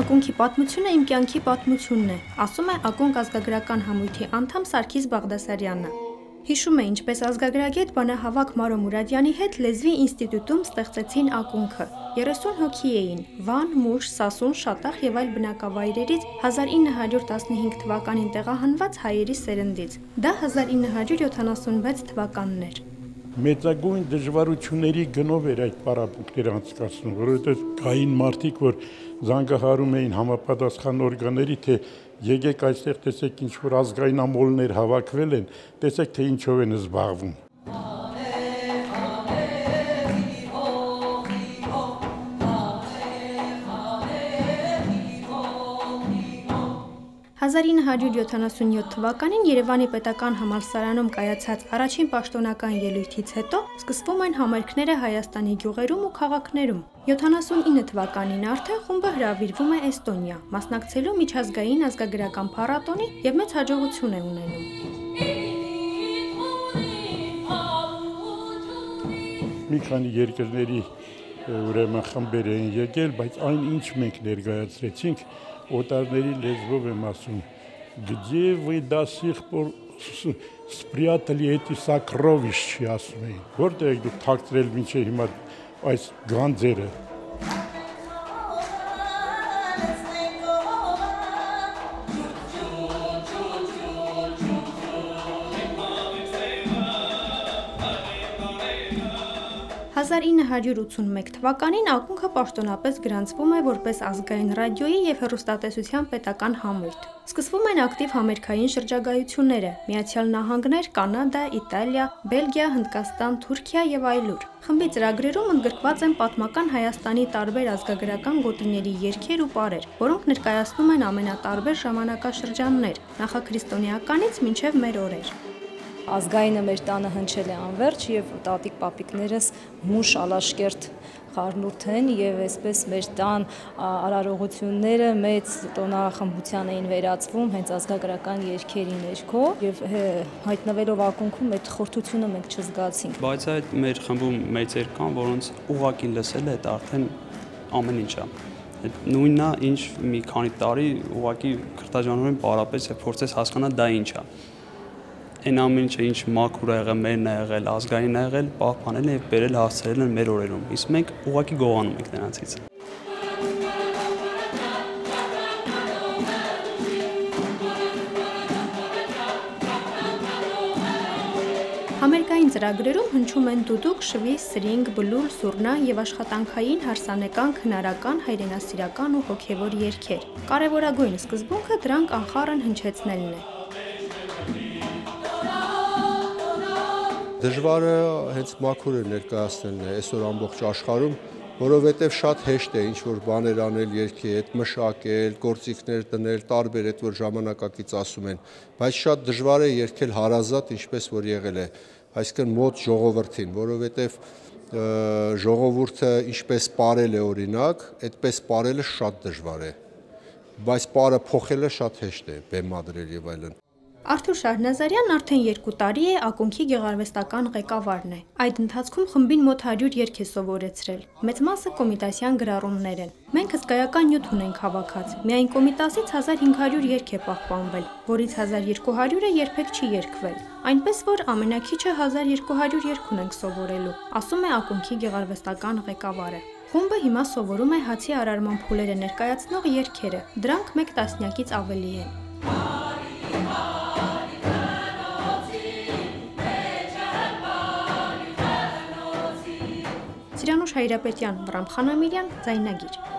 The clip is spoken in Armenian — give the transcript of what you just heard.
Ակունքի պատմությունը իմ կյանքի պատմությունն է, ասում է Ակունք ազգագրական համույթի անդամ Սարգիս Բաղդասարյանը։ Հիշում է, ինչպես ազգագրագետ բանահավաք Մարո Մուրադյանի հետ Լեզվի ինստիտուտում ստեղծեցին ակունքը։ 30 հոգի էին՝ Վան, Մուշ, Սասուն, Շատախ եւ այլ բնակավայրերից 1915 թվականին տեղահանված հայերի սերնդից։ Դա 1976 թվականն էր մեծագույն դժվարությունների գնով էր այդ պարապմունքները անցկացնում, որովհետև կային մարդիկ, որ զանգահարում էին համապատասխան օրգանների, թե եկեք այստեղ տեսեք ինչ որ ազգային ամոլներ հավաքվել են, տեսեք թե ինչով են զբաղվում։ 1977 թվականին Երևանի պետական համալսարանում կայացած առաջին պաշտոնական ելույթից հետո սկսվում են համերգները Հայաստանի գյուղերում ու քաղաքներում։ 79 թվականին արդեն խումբը հրավիրվում է Էստոնիա, մասնակցելու միջազգային ազգագրական փառատոնի եւ մեծ հաջողություն է ունենում։ Մի քանի երկրների ուրեմն խմբեր էին եկել, բայց այն ինչ մենք ներկայացրեցինք, օտարների լեզվով եմ ասում, где вы до сих пор спрятали эти сокровища, ասում էին։ Որտեղ եք դուք թաքցրել մինչև հիմա այս գանձերը։ «1981 թվականին ակունքը պաշտոնապես գրանցվում է որպես ազգային ռադիոյի եւ հեռուստատեսության պետական համույթ։ Սկսվում են ակտիվ համերգային շրջագայությունները՝ Միացյալ Նահանգներ, Կանադա, Իտալիա, Բելգիա, Հնդկաստան, Թուրքիա եւ այլուր։ Խմբի ծրագրերում ընդգրկված են պատմական Հայաստանի տարբեր ազգագրական գոտիների երգեր ու պարեր, որոնք ներկայացնում են ամենատարբեր ժամանակաշրջաններ՝ նախաքրիստոնեականից մինչև մեր օրեր ազգայինը մեր տանը հնչել է անverջ եւ տատիկ պապիկներս մուշ ալաշկերտ խառնուրդ են եւ այսպես մեր տան արարողությունները մեծ տոնախմբության էին վերածվում հենց ազգագրական երկերի ներքո եւ հայտնվելով ակունքում այդ խորթությունը մենք չզգացինք բայց այդ մեր խմբում մեծեր կան որոնց ուղակի լսել է այդ արդեն ամեն ինչա նույնն է ինչ մի քանի տարի ուղակի քրտաժանորեն պարապես է փորձես հասկանալ դա ինչ է այն ամեն ինչը ինչ մաքուր ա եղել, մերն ա եղել, ազգային ա եղել, պահպանել եւ բերել հասցրել են մեր օրերում։ Իսկ մենք ուղակի գողանում ենք նրանցից։ Համերգային ծրագրերում հնչում են դուդուկ, շվի, սրինգ, բլուր, սուրնա եւ աշխատանքային հարսանեկան, քնարական, հայրենասիրական ու հոգեվոր երգեր։ Կարևորագույն սկզբունքը դրանք անխառն հնչեցնելն է։ Դժվարը հենց մաքուր է ներկայացնելն է այսօր ամբողջ աշխարհում, որովհետև շատ հեշտ է ինչ որ բաներ անել երկի հետ, մշակել, գործիքներ դնել, տարբեր այդ որ ժամանակակից ասում են, բայց շատ դժվար է երկել հարազատ, ինչպես որ եղել է, այսինքն մոտ ժողովրդին, որովհետև ժողովուրդը ինչպես ապարել է օրինակ, այդպես ապարելը շատ դժվար է բայց պարը փոխելը շատ հեշտ է, բեմադրել եւ այլն։ Արթուր Շահնազարյանն արդեն 2 տարի է ակունքի գեղարվեստական ղեկավարն է։ Այդ ընթացքում խմբին մոտ 100 երգ է սովորեցրել։ Մեծ մասը կոմիտասյան գրառումներ են։ Մենք հսկայական նյութ ունենք հավաքած։ Միայն կոմիտասից 1500 երգ է պահպանվել, որից 1200-ը երբեք չի երգվել։ Այնպես որ ամենակիչը 1200 երգ ունենք սովորելու, ասում է ակունքի գեղարվեստական ղեկավարը։ Խումբը հիմա սովորում է հացի արարման փուլերը ներկայացնող երգերը։ Դրանք 1 տասնյակից ավելի են։ Սիրանուշ Հայրապետյան, Վրամ Խանամիրյան, Զայնագիր։